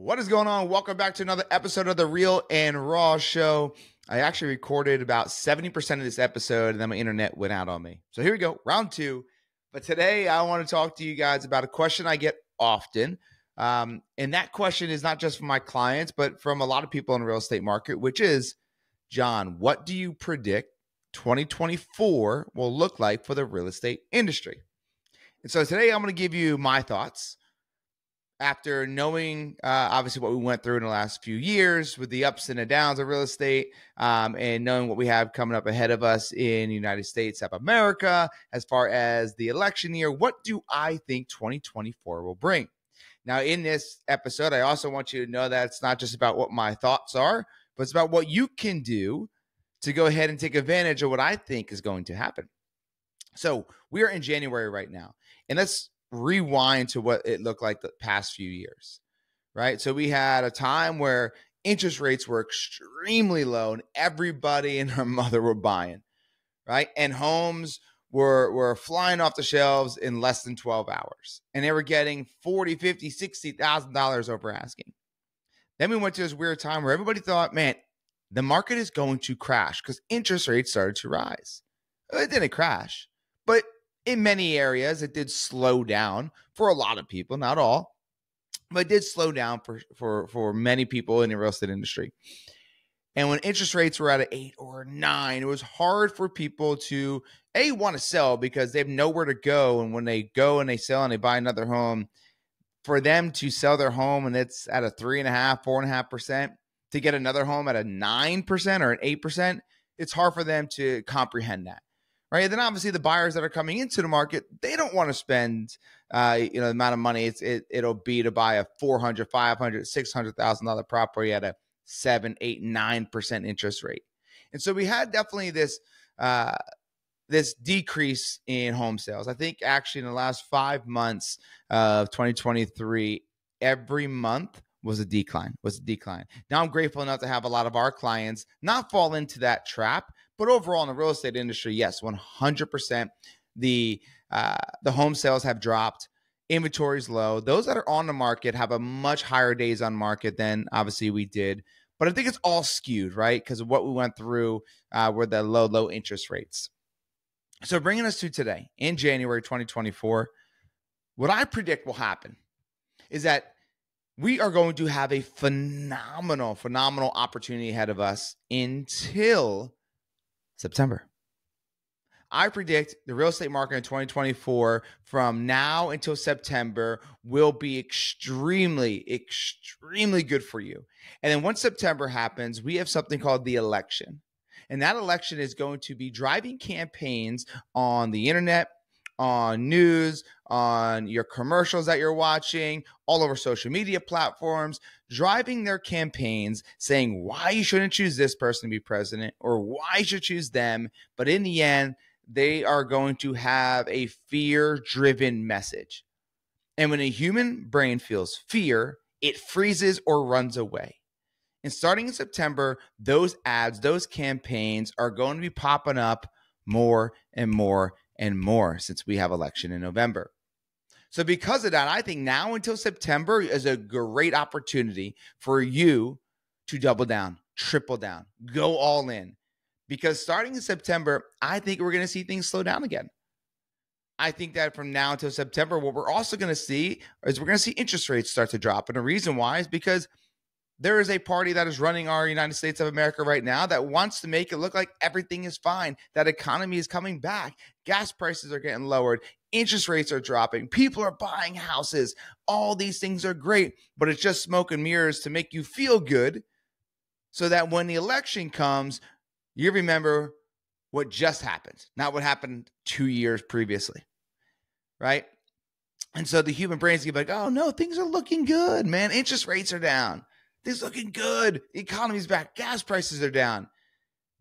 What is going on? Welcome back to another episode of the Real and Raw Show. I actually recorded about 70% of this episode and then my internet went out on me. So here we go, round two. But today I want to talk to you guys about a question I get often. Um, and that question is not just from my clients, but from a lot of people in the real estate market, which is John, what do you predict 2024 will look like for the real estate industry? And so today I'm going to give you my thoughts after knowing uh, obviously what we went through in the last few years with the ups and the downs of real estate um, and knowing what we have coming up ahead of us in the united states of america as far as the election year what do i think 2024 will bring? Now in this episode i also want you to know that it's not just about what my thoughts are but it's about what you can do to go ahead and take advantage of what i think is going to happen. So we are in january right now and let's rewind to what it looked like the past few years, right? So we had a time where interest rates were extremely low and everybody and her mother were buying, right? And homes were were flying off the shelves in less than 12 hours. And they were getting 40, 50, 60,000 dollars over asking. Then we went to this weird time where everybody thought, man, the market is going to crash because interest rates started to rise. It didn't crash, but in many areas, it did slow down for a lot of people, not all, but it did slow down for for for many people in the real estate industry. And when interest rates were at an eight or nine, it was hard for people to a want to sell because they have nowhere to go. And when they go and they sell and they buy another home, for them to sell their home and it's at a three and a half, four and a half percent, to get another home at a nine percent or an eight percent, it's hard for them to comprehend that right? And then obviously the buyers that are coming into the market, they don't want to spend, uh, you know, the amount of money it's, it, it'll be to buy a 400, 500, $600,000 property at a seven, eight, nine percent interest rate. And so we had definitely this, uh, this decrease in home sales. I think actually in the last five months of 2023, every month was a decline, was a decline. Now I'm grateful enough to have a lot of our clients not fall into that trap but overall, in the real estate industry, yes, 100%. The uh, the home sales have dropped. Inventory's low. Those that are on the market have a much higher days on market than obviously we did. But I think it's all skewed, right? Because of what we went through uh, were the low, low interest rates. So bringing us to today, in January 2024, what I predict will happen is that we are going to have a phenomenal, phenomenal opportunity ahead of us until September. I predict the real estate market in 2024 from now until September will be extremely, extremely good for you. And then once September happens, we have something called the election. And that election is going to be driving campaigns on the internet, on news, on your commercials that you're watching, all over social media platforms, driving their campaigns saying why you shouldn't choose this person to be president or why you should choose them. But in the end, they are going to have a fear driven message. And when a human brain feels fear, it freezes or runs away. And starting in September, those ads, those campaigns are going to be popping up more and more and more since we have election in November. So because of that, I think now until September is a great opportunity for you to double down, triple down, go all in. Because starting in September, I think we're going to see things slow down again. I think that from now until September, what we're also going to see is we're going to see interest rates start to drop. And the reason why is because there is a party that is running our United States of America right now that wants to make it look like everything is fine, that economy is coming back, gas prices are getting lowered, interest rates are dropping, people are buying houses. All these things are great, but it's just smoke and mirrors to make you feel good so that when the election comes, you remember what just happened, not what happened 2 years previously. Right? And so the human brain's gonna be like, oh no, things are looking good, man. Interest rates are down this is looking good. The economy's back. Gas prices are down.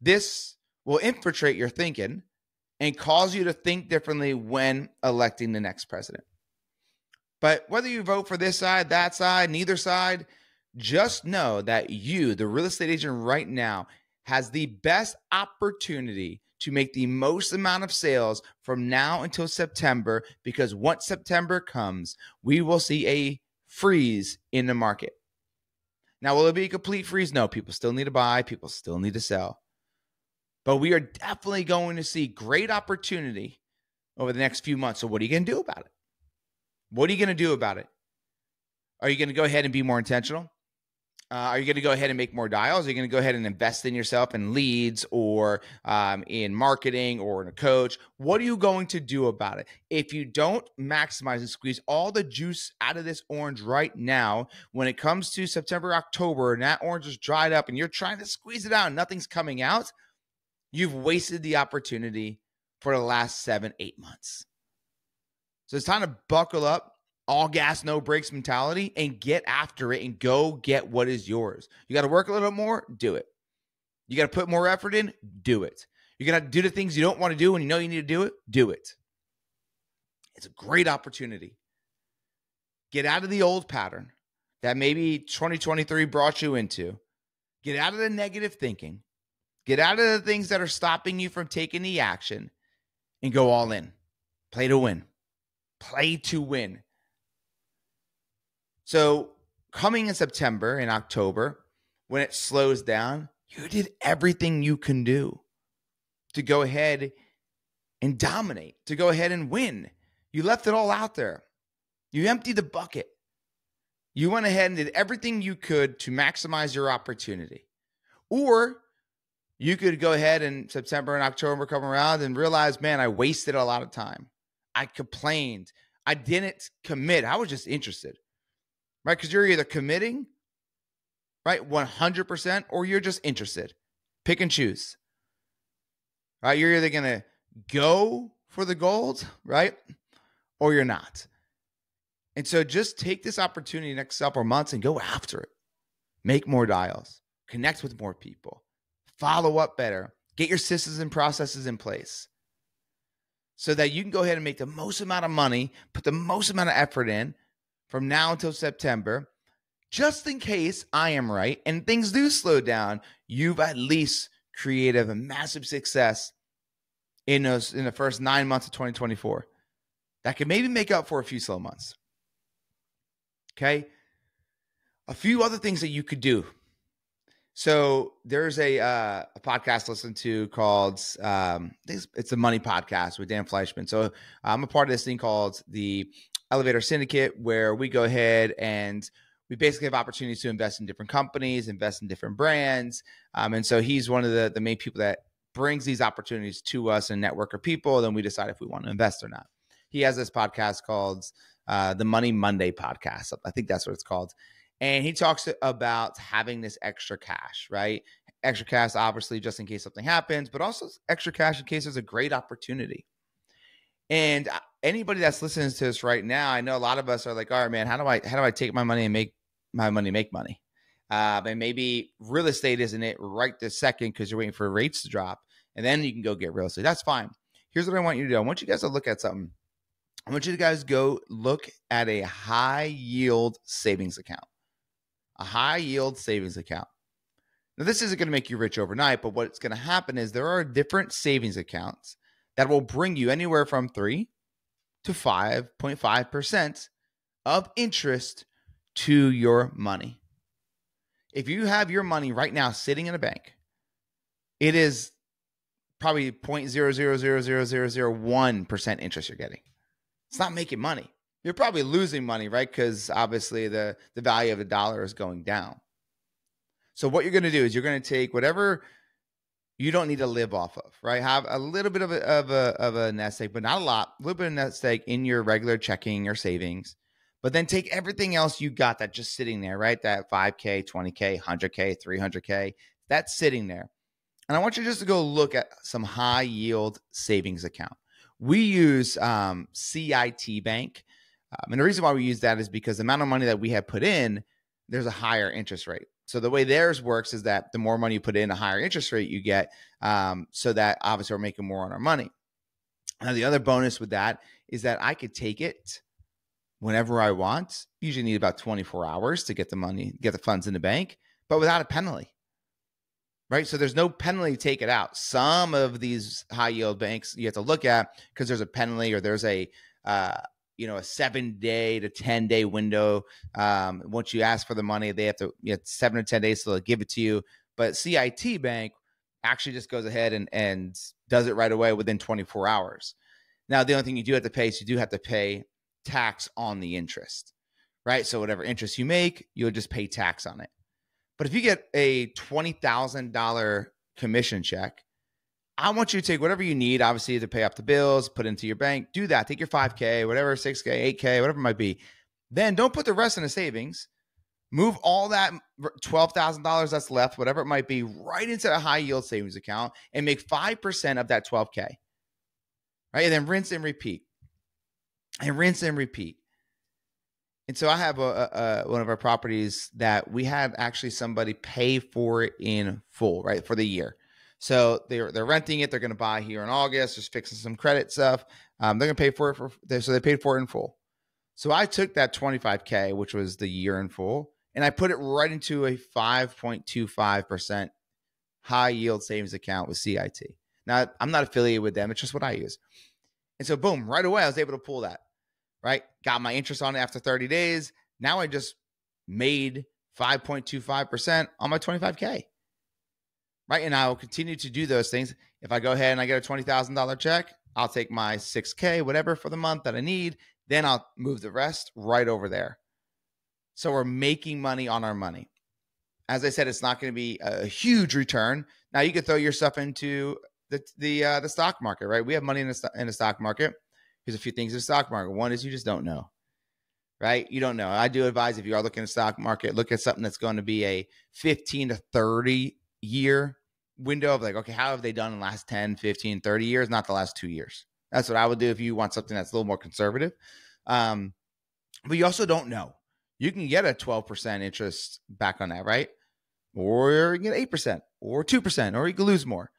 This will infiltrate your thinking and cause you to think differently when electing the next president. But whether you vote for this side, that side, neither side, just know that you, the real estate agent right now, has the best opportunity to make the most amount of sales from now until September because once September comes, we will see a freeze in the market. Now, will it be a complete freeze? No, people still need to buy, people still need to sell. But we are definitely going to see great opportunity over the next few months. So, what are you going to do about it? What are you going to do about it? Are you going to go ahead and be more intentional? Uh, are you going to go ahead and make more dials? Are you going to go ahead and invest in yourself in leads or um, in marketing or in a coach? What are you going to do about it? If you don't maximize and squeeze all the juice out of this orange right now, when it comes to September, October, and that orange is dried up and you're trying to squeeze it out and nothing's coming out, you've wasted the opportunity for the last seven, eight months. So it's time to buckle up, all gas, no brakes mentality, and get after it and go get what is yours. You got to work a little more, do it. You got to put more effort in, do it. You're going to do the things you don't want to do when you know you need to do it, do it. It's a great opportunity. Get out of the old pattern that maybe 2023 brought you into. Get out of the negative thinking. Get out of the things that are stopping you from taking the action and go all in. Play to win play to win. So, coming in September and October, when it slows down, you did everything you can do to go ahead and dominate, to go ahead and win. You left it all out there. You emptied the bucket. You went ahead and did everything you could to maximize your opportunity. Or you could go ahead in September and October come around and realize, man, I wasted a lot of time. I complained. I didn't commit. I was just interested, right? Because you're either committing, right, 100%, or you're just interested. Pick and choose, right? You're either going to go for the gold, right, or you're not. And so just take this opportunity next couple months and go after it. Make more dials, connect with more people, follow up better, get your systems and processes in place so that you can go ahead and make the most amount of money, put the most amount of effort in from now until September, just in case I am right and things do slow down, you've at least created a massive success in those in the first nine months of 2024 that could maybe make up for a few slow months. Okay. A few other things that you could do so there's a uh, a podcast to listen to called um, it's a money podcast with Dan Fleischman. So I'm a part of this thing called the Elevator Syndicate, where we go ahead and we basically have opportunities to invest in different companies, invest in different brands, um, and so he's one of the the main people that brings these opportunities to us and network of people. Then we decide if we want to invest or not. He has this podcast called uh, the Money Monday podcast. I think that's what it's called and he talks about having this extra cash, right? Extra cash, obviously, just in case something happens, but also extra cash in case there's a great opportunity. And uh, anybody that's listening to this right now, I know a lot of us are like, all right, man, how do I how do I take my money and make my money make money? Uh, and maybe real estate isn't it right this second because you're waiting for rates to drop, and then you can go get real estate. That's fine. Here's what I want you to do. I want you guys to look at something. I want you guys to go look at a high yield savings account a high yield savings account. Now, this isn't going to make you rich overnight, but what's going to happen is there are different savings accounts that will bring you anywhere from 3 to 5.5% of interest to your money. If you have your money right now sitting in a bank, it is probably 0.0000001% interest you're getting. It's not making money you're probably losing money, right? Because obviously the the value of the dollar is going down. So what you're going to do is you're going to take whatever you don't need to live off of, right? Have a little bit of a of a of a nest egg, but not a lot. A little bit of nest egg in your regular checking or savings, but then take everything else you got that just sitting there, right? That 5K, 20K, 100K, 300K, that's sitting there. And I want you just to go look at some high yield savings account. We use um, CIT Bank. Um, and the reason why we use that is because the amount of money that we have put in, there's a higher interest rate. So the way theirs works is that the more money you put in, a higher interest rate you get. Um, so that obviously we're making more on our money. Now the other bonus with that is that I could take it whenever I want. Usually need about 24 hours to get the money, get the funds in the bank, but without a penalty. Right. So there's no penalty to take it out. Some of these high yield banks you have to look at because there's a penalty or there's a uh, you know a seven day to ten day window. Um, once you ask for the money, they have to you know, seven or ten days so they'll give it to you. But CIT Bank actually just goes ahead and and does it right away within 24 hours. Now the only thing you do have to pay is you do have to pay tax on the interest, right? So whatever interest you make, you'll just pay tax on it. But if you get a twenty thousand dollar commission check I want you to take whatever you need, obviously, to pay off the bills, put into your bank. Do that. Take your 5K, whatever, 6K, 8K, whatever it might be. Then don't put the rest in a savings. Move all that $12,000 that's left, whatever it might be, right into a high yield savings account and make 5% of that 12K. Right. And then rinse and repeat. And rinse and repeat. And so I have a, a, one of our properties that we had actually somebody pay for it in full, right, for the year. So they're they're renting it. They're going to buy here in August, just fixing some credit stuff. Um, they're going to pay for it for so they paid for it in full. So I took that 25k, which was the year in full, and I put it right into a 5.25 percent high yield savings account with CIT. Now I'm not affiliated with them; it's just what I use. And so, boom, right away I was able to pull that. Right, got my interest on it after 30 days. Now I just made 5.25 percent on my 25k right? And I will continue to do those things. If I go ahead and I get a $20,000 check, I'll take my 6K, whatever for the month that I need. Then I'll move the rest right over there. So we're making money on our money. As I said, it's not going to be a huge return. Now you could throw your stuff into the the uh, the stock market, right? We have money in the in the stock market. Here's a few things in the stock market. One is you just don't know, right? You don't know. I do advise if you are looking at the stock market, look at something that's going to be a 15 to 30 year window of like, okay, how have they done in the last 10, 15, 30 years, not the last two years. That's what I would do if you want something that's a little more conservative. Um, but you also don't know. You can get a 12% interest back on that, right? Or you get 8% or 2%, or you can lose more.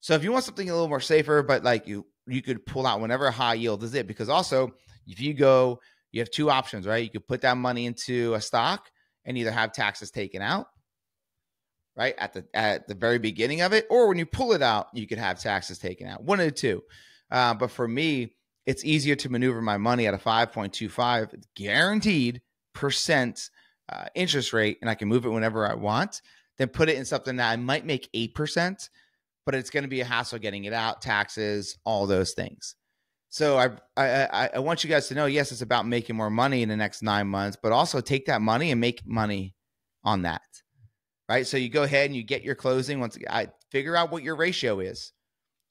So if you want something a little more safer, but like you you could pull out whenever high yield is it, because also if you go, you have two options, right? You could put that money into a stock and either have taxes taken out right at the at the very beginning of it, or when you pull it out, you could have taxes taken out. One of the two. Uh, but for me, it's easier to maneuver my money at a 5.25 guaranteed percent uh, interest rate, and I can move it whenever I want, than put it in something that I might make eight percent, but it's going to be a hassle getting it out, taxes, all those things. So I, I I want you guys to know, yes, it's about making more money in the next nine months, but also take that money and make money on that right? So you go ahead and you get your closing once I figure out what your ratio is.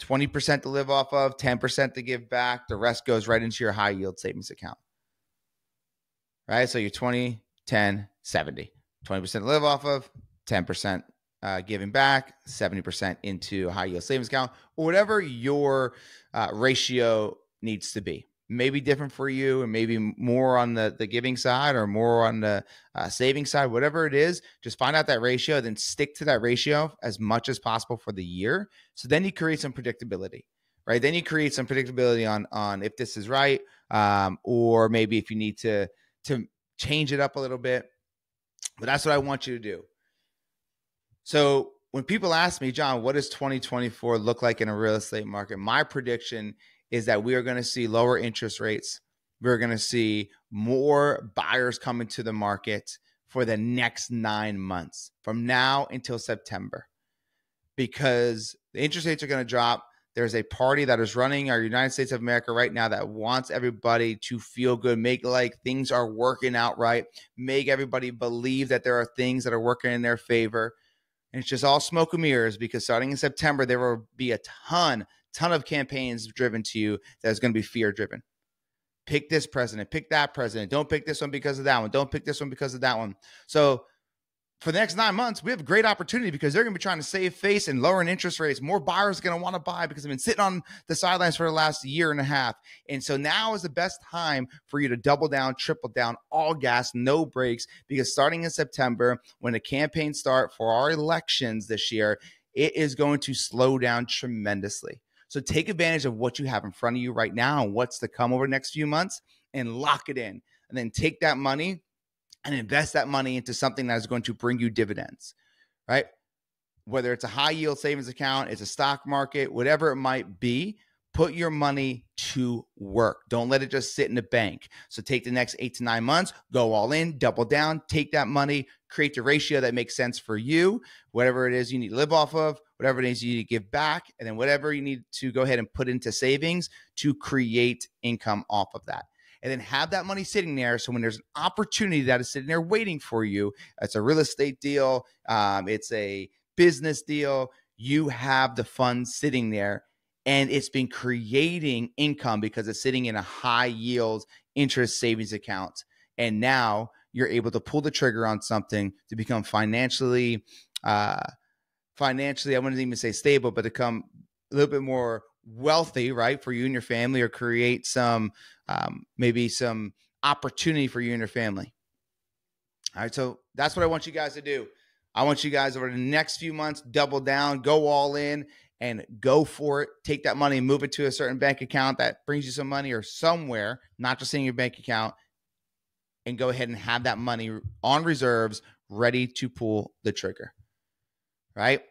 20% to live off of, 10% to give back. The rest goes right into your high yield savings account. Right? So you're 20, 10, 70. 20% to live off of, 10% uh, giving back, 70% into a high yield savings account, or whatever your uh, ratio needs to be maybe different for you and maybe more on the the giving side or more on the uh, saving side whatever it is just find out that ratio then stick to that ratio as much as possible for the year. So then you create some predictability right? Then you create some predictability on on if this is right um, or maybe if you need to to change it up a little bit. But that's what i want you to do. So when people ask me john what does 2024 look like in a real estate market? My prediction is that we are going to see lower interest rates. We're going to see more buyers coming to the market for the next nine months from now until September because the interest rates are going to drop. There's a party that is running our United States of America right now that wants everybody to feel good, make like things are working out right, make everybody believe that there are things that are working in their favor. And it's just all smoke and mirrors because starting in September, there will be a ton ton of campaigns driven to you that is going to be fear driven. Pick this president, pick that president. Don't pick this one because of that one. Don't pick this one because of that one. So for the next nine months, we have a great opportunity because they're going to be trying to save face and lowering interest rates. More buyers are going to want to buy because they've been sitting on the sidelines for the last year and a half. And so now is the best time for you to double down, triple down, all gas, no brakes, because starting in September, when the campaigns start for our elections this year, it is going to slow down tremendously. So take advantage of what you have in front of you right now and what's to come over the next few months and lock it in. And then take that money and invest that money into something that is going to bring you dividends, right? Whether it's a high yield savings account, it's a stock market, whatever it might be, Put your money to work. Don't let it just sit in the bank. So take the next eight to nine months, go all in, double down, take that money, create the ratio that makes sense for you, whatever it is you need to live off of, whatever it is you need to give back, and then whatever you need to go ahead and put into savings to create income off of that and then have that money sitting there. So when there's an opportunity that is sitting there waiting for you, it's a real estate deal, um, it's a business deal, you have the funds sitting there and it's been creating income because it's sitting in a high yield interest savings account. And now you're able to pull the trigger on something to become financially, uh, financially, I wouldn't even say stable, but to become a little bit more wealthy, right, for you and your family, or create some um, maybe some opportunity for you and your family. All right, so that's what I want you guys to do. I want you guys over the next few months double down, go all in, and go for it. Take that money and move it to a certain bank account that brings you some money or somewhere, not just in your bank account, and go ahead and have that money on reserves ready to pull the trigger. Right?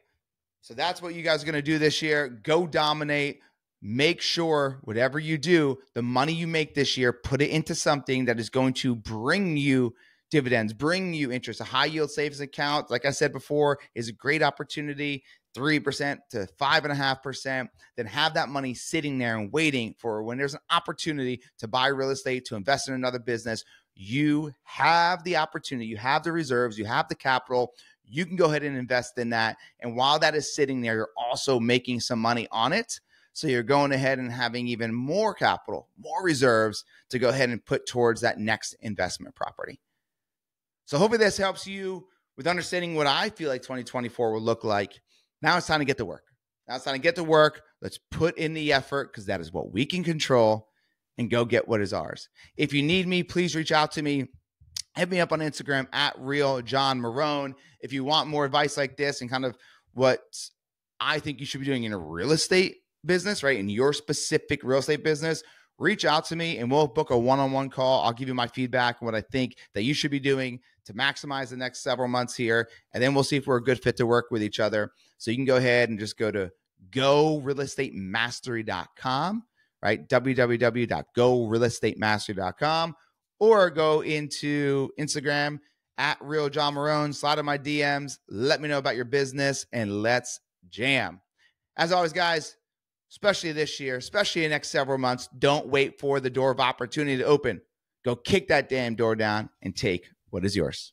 So that's what you guys are going to do this year. Go dominate. Make sure whatever you do, the money you make this year, put it into something that is going to bring you dividends, bring you interest. A high yield savings account, like I said before, is a great opportunity. 3% to 5.5%, then have that money sitting there and waiting for when there's an opportunity to buy real estate, to invest in another business. You have the opportunity, you have the reserves, you have the capital, you can go ahead and invest in that. And while that is sitting there, you're also making some money on it. So you're going ahead and having even more capital, more reserves to go ahead and put towards that next investment property. So hopefully this helps you with understanding what I feel like 2024 will look like. Now it's time to get to work. Now it's time to get to work. Let's put in the effort because that is what we can control and go get what is ours. If you need me, please reach out to me hit me up on Instagram at real John Marrone. If you want more advice like this and kind of what I think you should be doing in a real estate business, right? In your specific real estate business, reach out to me and we'll book a one-on-one call. I'll give you my feedback and what I think that you should be doing to maximize the next several months here. And then we'll see if we're a good fit to work with each other. So you can go ahead and just go to gorealestatemastery.com, right? www.gorealestatemastery.com or go into Instagram at Real John Marrone, slide in my DMs, let me know about your business, and let's jam. As always, guys, especially this year, especially in the next several months, don't wait for the door of opportunity to open. Go kick that damn door down and take what is yours.